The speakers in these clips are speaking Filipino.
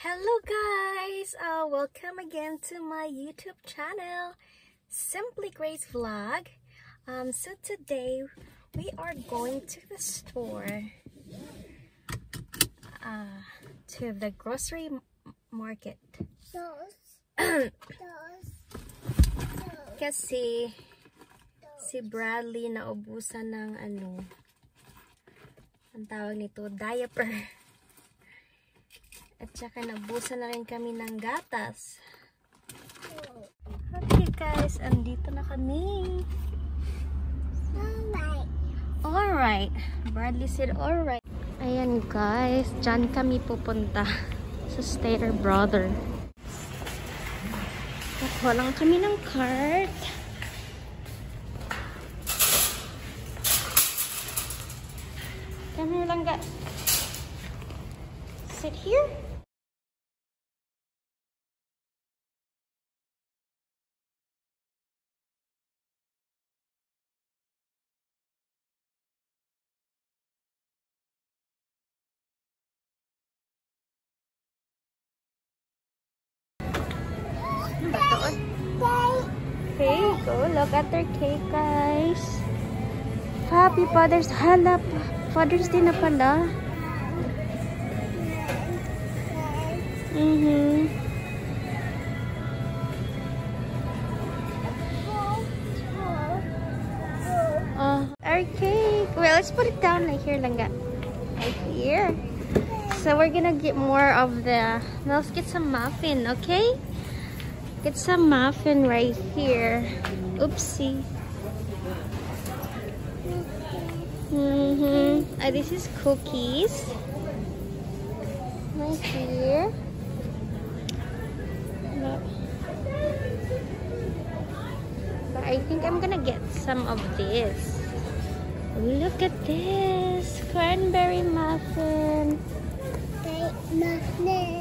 Hello guys! Uh, welcome again to my YouTube channel, Simply Grace Vlog. Um, so today, we are going to the store, uh, to the grocery market. Kasi, si Bradley naubusan ng ano, ang tawag nito, diaper. At saka nabusan na rin kami ng gatas. Okay guys, andito na kami. Alright. Alright. Bradley said alright. Ayan guys, dyan kami pupunta sa Stater Brother. Nakuha lang kami ng cart. Come here lang ga. Sit here. Look cake, guys. Happy Father's Hala. Father's Day na pala. Mm-hmm. Uh, our cake. Well, let's put it down right here, Langga. Right here. So we're gonna get more of the, let's get some muffin, okay? Get some muffin right here. Oopsie. Mm-hmm. Uh, this is cookies. Right here. But I think I'm gonna get some of this. Look at this. Cranberry muffin. Great muffin.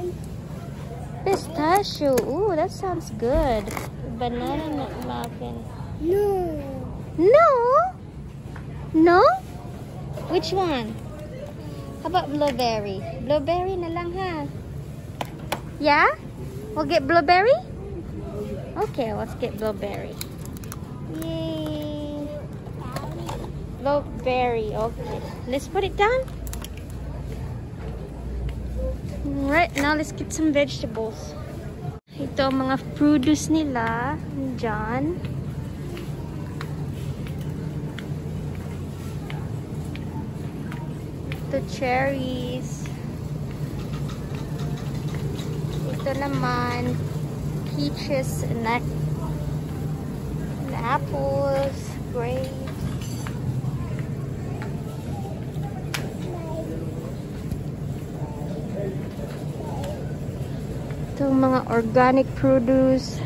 Pistachio. Ooh, that sounds good. Banana nut muffin. No. No? No? Which one? How about blueberry? Blueberry na lang ha. Yeah? We'll get blueberry? Okay, let's get blueberry. Yay. Blueberry, okay. Let's put it down. Right, now let's get some vegetables. Ito ang mga produce nila. Diyan. Ito cherries. Ito naman peaches and, and apples, grapes. Ang mga organic produce.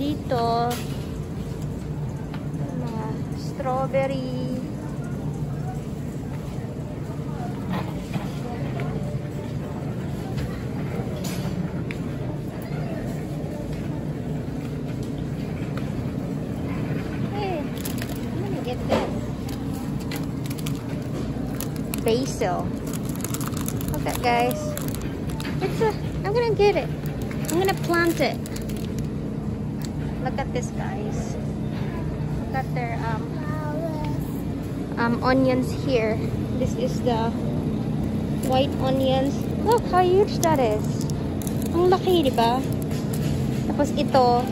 Dito, mga strawberry. Hey, I'm gonna get this. Basil. Look at guys. Gonna get it. I'm gonna plant it. Look at this guys. Look at their um, um, onions here. This is the white onions. Look how huge that is. Ang laki, di ba? Tapos ito,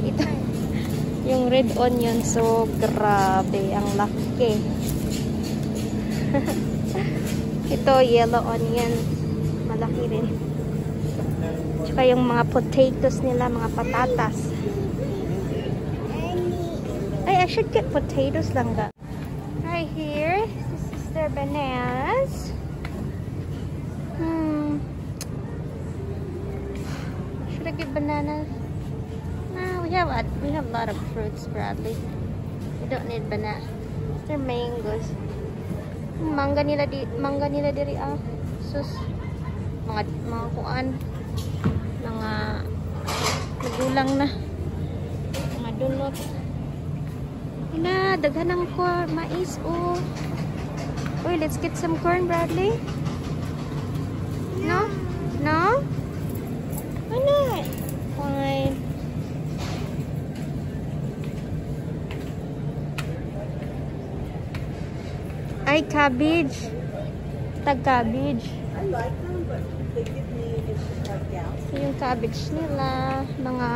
ito, yung red onion. So, grabe. Ang laki. ito, yellow onion. Malaki rin. Tsaka yung mga potatoes nila, mga patatas. Ay, I should get potatoes lang ga. Right here, this is their bananas. Hmm. Should I get bananas? No, we have a, we have a lot of fruits, Bradley. We don't need banana. They're mangoes. Mangga nila di, mangga nila diri ah. Sus. Mga mga kuan mga magulang na. Mga dunot ina daghan ng corn. Mais o oh. uy let's get some corn Bradley. No? No? Why not fine. Ay cabbage. Tag cabbage. I like cabbage nila. Mga,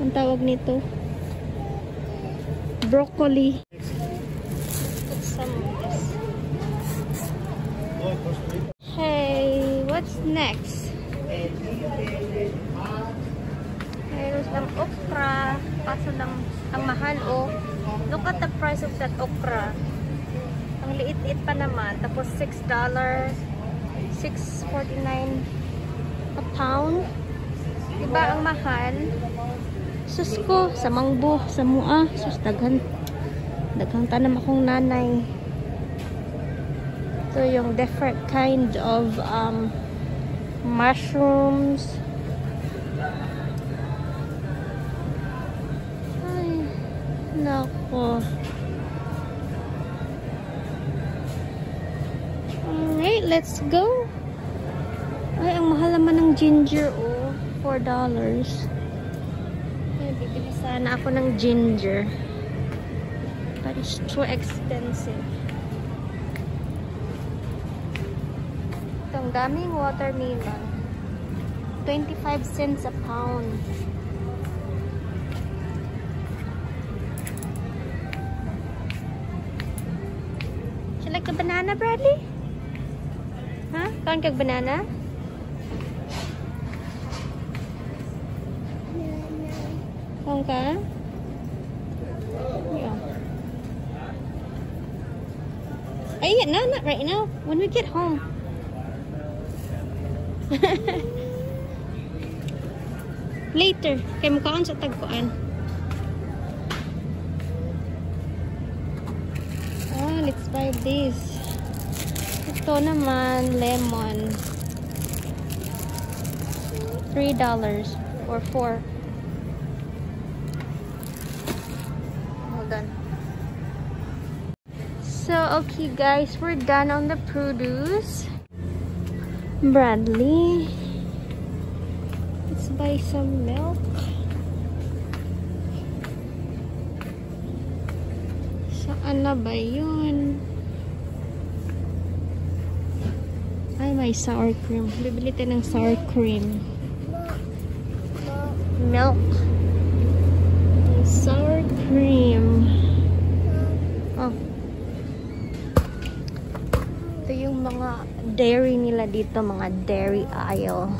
ang tawag nito? Broccoli. This. Hey, what's next? Mayroon ng okra. Kaso lang, ang mahal oh. Look at the price of that okra. Ang liit-liit pa naman. Tapos $6. $6.49 a pound. Diba ang mahal? Sus ko, sa mangbo, sa mua. Sus, daghan. Daghang tanam akong nanay. Ito yung different kind of um, mushrooms. Ay, nako. Alright, let's go. Naman ng ginger, oh. $4. Ay, bibili sana ako ng ginger. But it's too expensive. Itong daming watermelon. 25 cents a pound. Do you like the banana, Bradley? Huh? Kaon kag banana? Ka? Yeah. Ay, no, not right now. When we get home. Later. Kay mukhaan sa tagpuan. Ah, let's buy this. Ito naman, lemon. $3 or 4 okay guys, we're done on the produce. Bradley. Let's buy some milk. Saan na ba yun? Ay, may sour cream. Bibili tayo ng sour cream. Milk. Sour cream. Oh. Ito yung mga dairy nila dito, mga dairy aisle.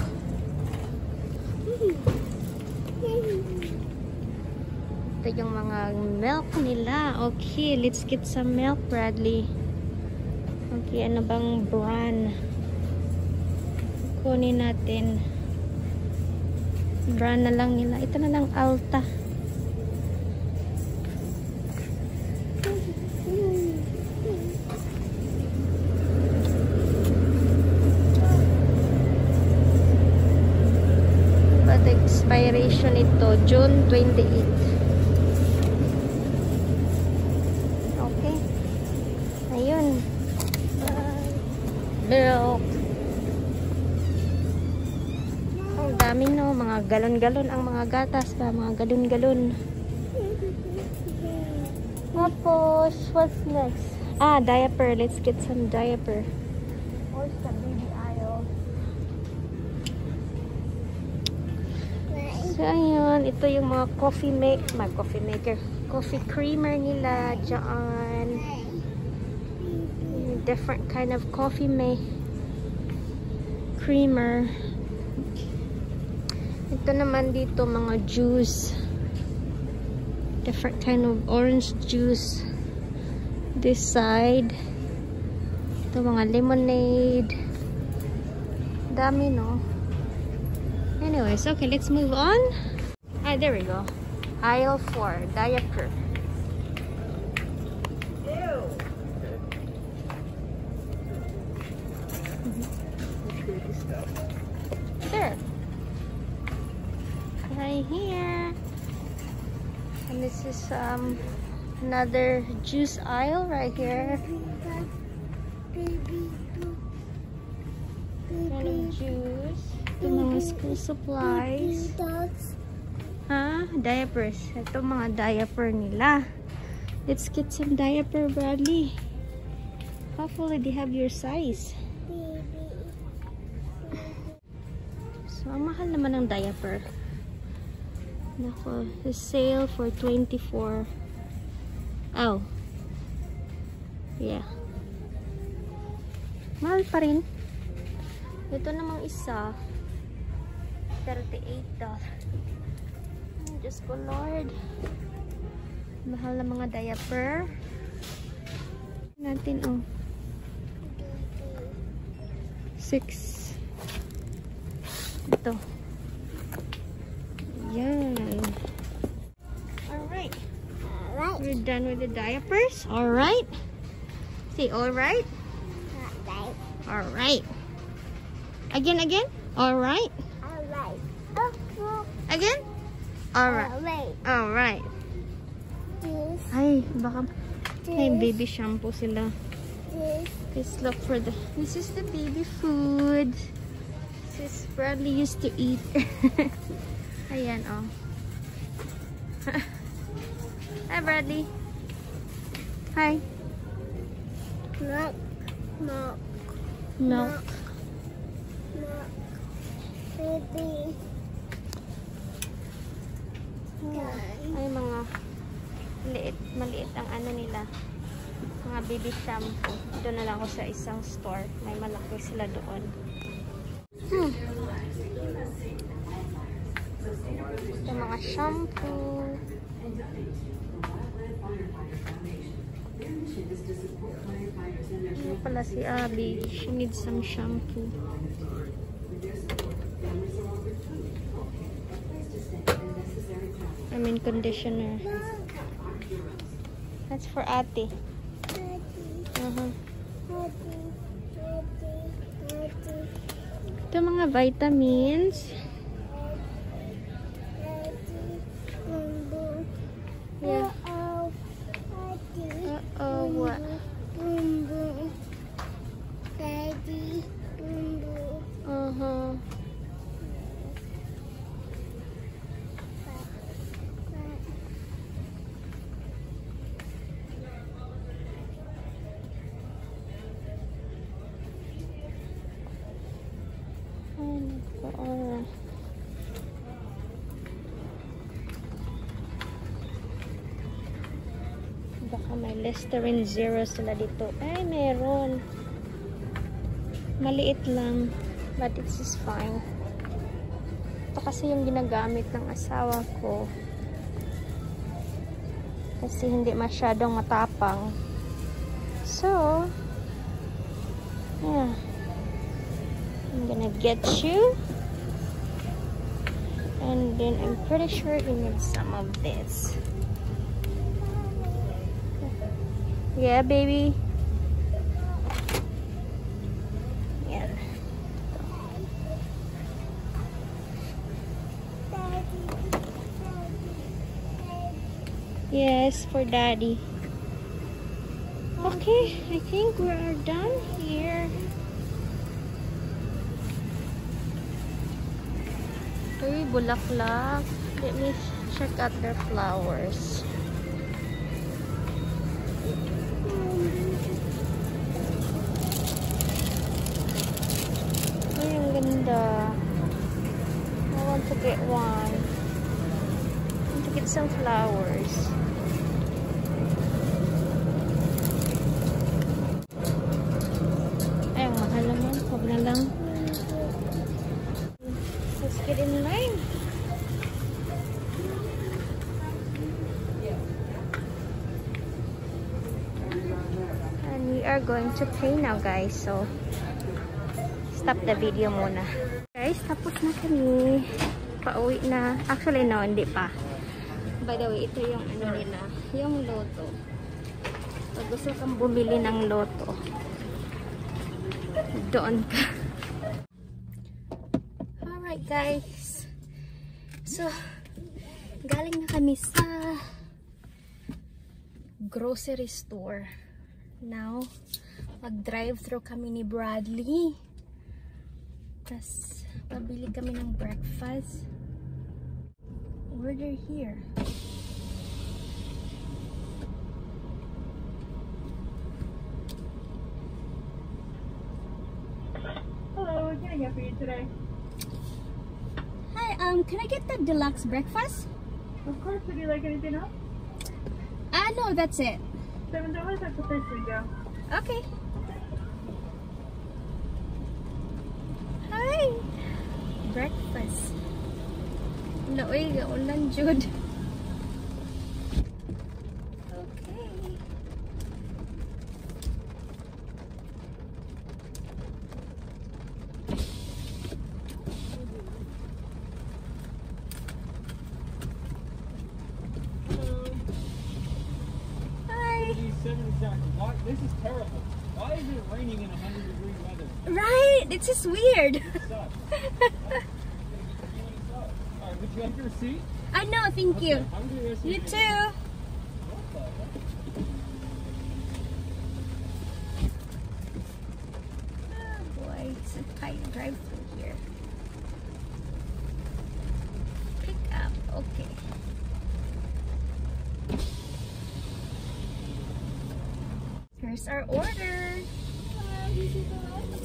Ito yung mga milk nila. Okay, let's get some milk, Bradley. Okay, ano bang brand? Kunin natin. Brand na lang nila. Ito na lang Alta. June 28. Okay. Ayun. Milk. Ang dami no, mga galon-galon ang mga gatas ba, mga galon-galon. Tapos, what's next? Ah, diaper. Let's get some diaper. Where's the baby aisle? So, ayun. Ito yung mga coffee make, mag coffee maker. Coffee creamer nila dyan. Different kind of coffee make creamer. Ito naman dito mga juice. Different kind of orange juice. This side. Ito mga lemonade. Dami no. Anyways, okay, let's move on. Ah, there we go. Aisle 4, diaper. There. Right here. And this is um another juice aisle right here. Kind of juice. Ito mga school supplies. Ha? Diapers. Ito mga diaper nila. Let's get some diaper, Bradley. Hopefully they have your size. So, ang mahal naman ng diaper. Nako, the sale for 24. Oh. Yeah. Mahal pa rin. Ito namang isa. $38. Ay, Diyos ko, Lord. Mahal na mga diaper. Natin, oh. Six. Ito. Yan. Alright. Alright. We're done with the diapers. Alright. Say alright. Alright. Alright. Again, again. Alright. Oh, oh. Again. Alright. Alright. Alright. This, Ay, baka this, baby shampoo sila. this. Let's look for the... This is the baby food. This is Bradley used to eat. Ayan, oh. Hi, Bradley. Hi. Milk. Milk. Milk. Milk. Baby. Ay, mga liit, maliit ang ano nila. Mga baby shampoo. Doon na lang ako sa isang store. May malaki sila doon. Hmm. Ito mga shampoo. Ano pala si Abby? She needs some shampoo. Conditioner. That's for Ate. Daddy. Daddy. Ito mga vitamins. Aura. Baka may Listerine Zero sila dito. Ay, meron. Maliit lang. But it is fine. Ito kasi yung ginagamit ng asawa ko. Kasi hindi masyadong matapang. So, yeah. I'm gonna get you. And then I'm pretty sure you need some of this. Yeah, baby. Daddy. Yes, for daddy. Okay, I think we are done here. Uy, bulaklak. Let me check out their flowers. Ay, ang ganda. I want to get one. I want to get some flowers. To pay now, guys. So, stop the video muna. Guys, tapos na kami. Pauwi na. Actually, no, hindi pa. By the way, ito yung ano nila. Yung loto. Pag gusto kang bumili ng loto, doon ka. Alright, guys. So, galing na kami sa grocery store. Now, Mag-drive-thru kami ni Bradley. Tapos, pabili kami ng breakfast. Order here. Hello, what can I get for you today? Hi, um, can I get the deluxe breakfast? Of course, would you like anything else? Ah, uh, no, that's it. $7 at the first window. Okay. Breakfast. Naoy, gaulan jud. Okay. Hi! These seven exactly. Why, this is terrible. Why is it raining in 100 degree weather? Right! It's just weird. It sucks. Alright, would you like your receipt? I know, thank you. Have a good rest of You too. Oh boy, it's a tight drive through here. Pick up, okay. Here's our order.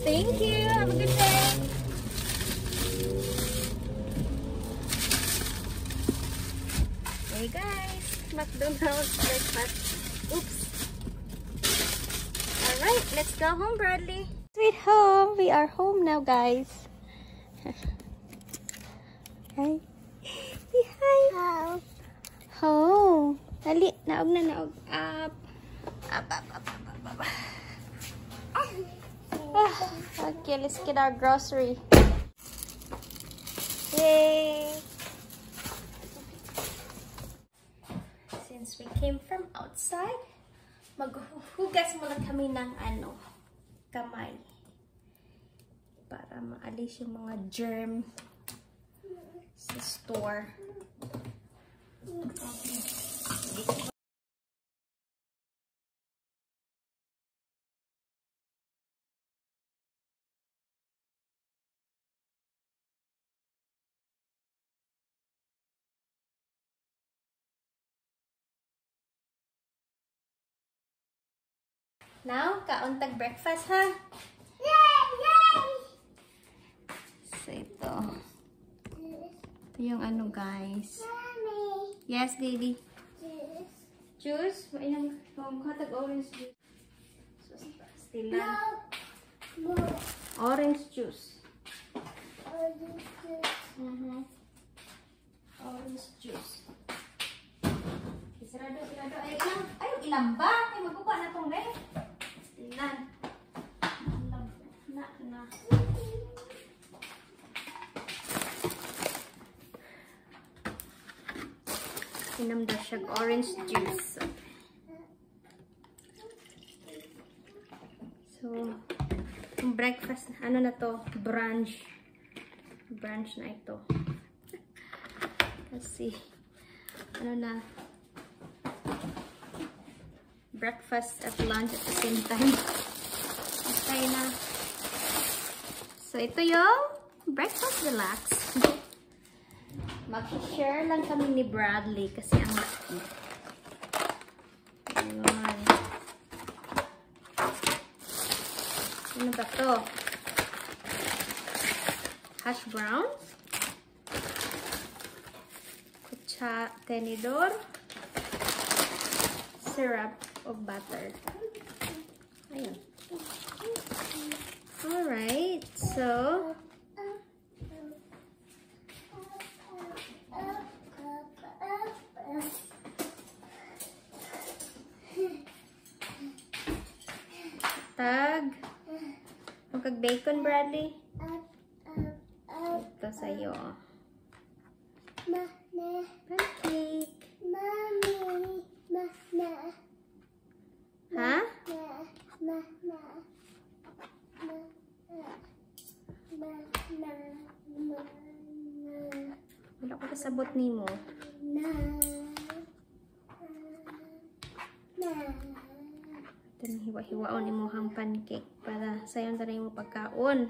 Thank you. Have a good day. Hey guys, McDonald's breakfast. Oops. Alright, let's go home, Bradley. Sweet home. We are home now, guys. Hi. Say hi. How? Home. Dali, naog na naog. Up. Up, up, up, up, up, up. Ah, okay, let's get our grocery. Yay! Since we came from outside, maghuhugas muna kami ng ano, kamay. Para maalis yung mga germ sa store. Okay. Now, kauntag breakfast ha. Yay! Yay! So ito. Ito yung ano guys. Mommy. Yes, baby. Juice. Juice? Mainang um, katag orange juice. So, stilan. No. Orange juice. Oh, this is Mhm. Orange juice. Okay, sarado, sarado. Ay, ilang, ay, ilang ba? Ay, magkupa na tong re. Ilang, na, na. Inom daw siya orange juice. So, yung breakfast, ano na to? Brunch. Brunch na ito. Kasi, ano na, breakfast at lunch at the same time. Okay na. So, ito yung breakfast relax. Mag-share lang kami ni Bradley kasi ang laki. Ayun. Ano ba to? Hash browns. Kucha tenidor. Syrup of butter. Ayun. Alright. So, tag. Magkag bacon, Bradley. Ito sa'yo. Pancake. mommy, ma, na, Ha? na, ma, na, ma, na, ma, na, ma, na, Wala ko kasabot ni mo. na, na. Ito na hiwa-hiwaon ni mo hang pancake para sayon na mo pagkaon.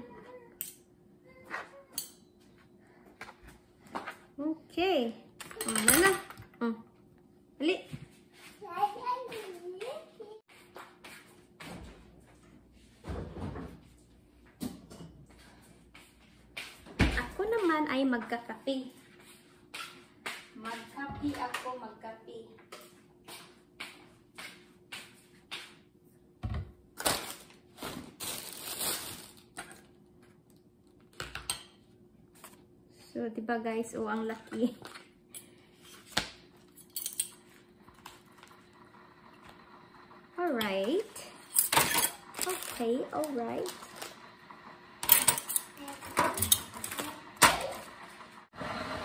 Okay. Oh, na na. Oh. Ali. naman ay magkakape. Magkape ako, magkape. So, di ba guys, oh, ang laki. Alright. Okay, alright.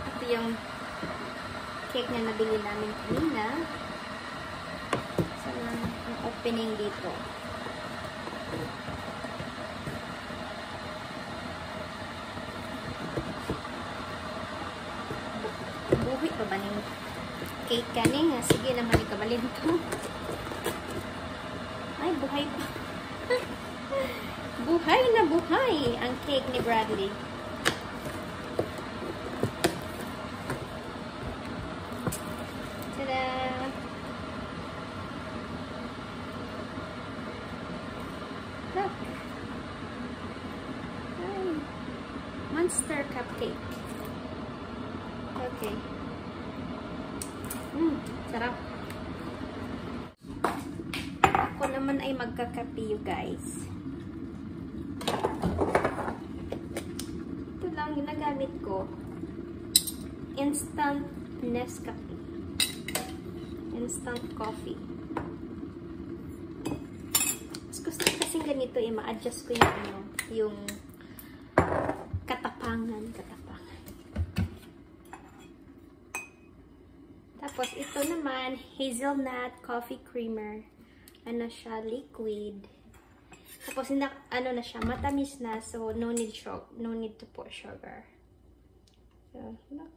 Ito yung cake na nabili namin kanina. So, ang opening dito. Buhi pa ba ning cake kani nga? Sige naman ikabalin to. Ay, buhay pa. buhay na buhay ang cake ni Bradley. Tada! Look! Ay, monster cupcake. Okay. Mmm, sarap. Ako naman ay magkakape, you guys. Ito lang ginagamit ko. Instant Nescafe. Instant coffee. Mas gusto ko kasi ganito, eh, ma-adjust ko yung, ano, yung katapangan, katapangan. Tapos, ito naman, hazelnut coffee creamer. Ano siya, liquid. Tapos, hindi, ano na siya, matamis na. So, no need, no need to put sugar. So, no.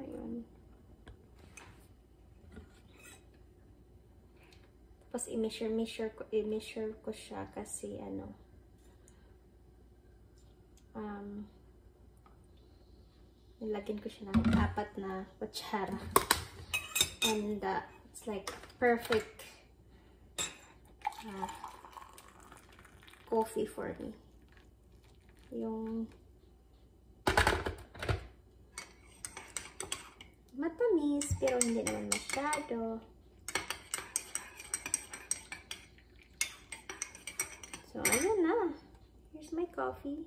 Ayun. Tapos, i-measure-measure ko, i-measure ko siya kasi, ano, um, nilagyan ko siya ng apat na kutsara. And, uh, it's like perfect uh, coffee for me. Yung matamis, pero hindi naman masyado. So, ayan na. Here's my coffee.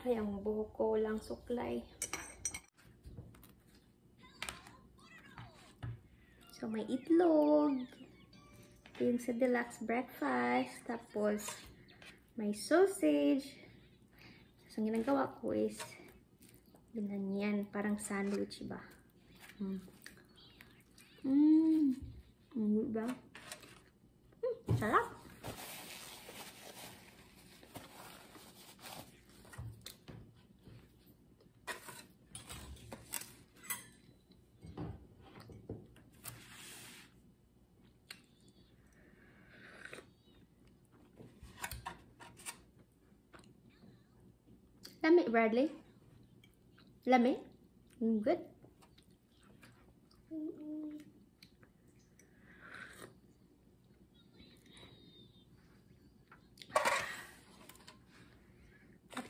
Ay, ang buhok ko walang suklay. So, may itlog. Ito yung sa deluxe breakfast. Tapos, may sausage. So, ang ginagawa ko is, ganyan, parang sandwich ba? Mm. Mmm. Mm, diba? Mm, sarap. Lami, Bradley. Lami? Mm, Good.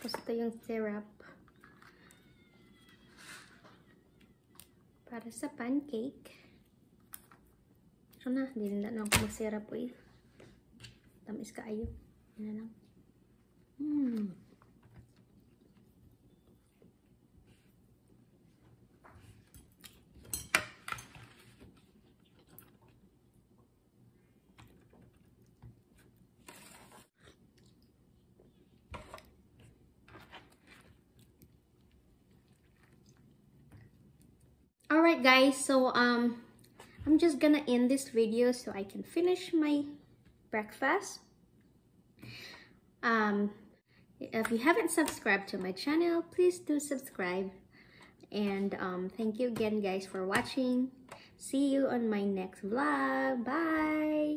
Tapos ito yung syrup. Para sa pancake. Ano na, hindi na lang ako mag-syrup eh. Tamis ka ayo. Yan na lang. Hmm. Alright guys, so um, I'm just gonna end this video so I can finish my breakfast. Um, if you haven't subscribed to my channel, please do subscribe. And um, thank you again guys for watching. See you on my next vlog. Bye!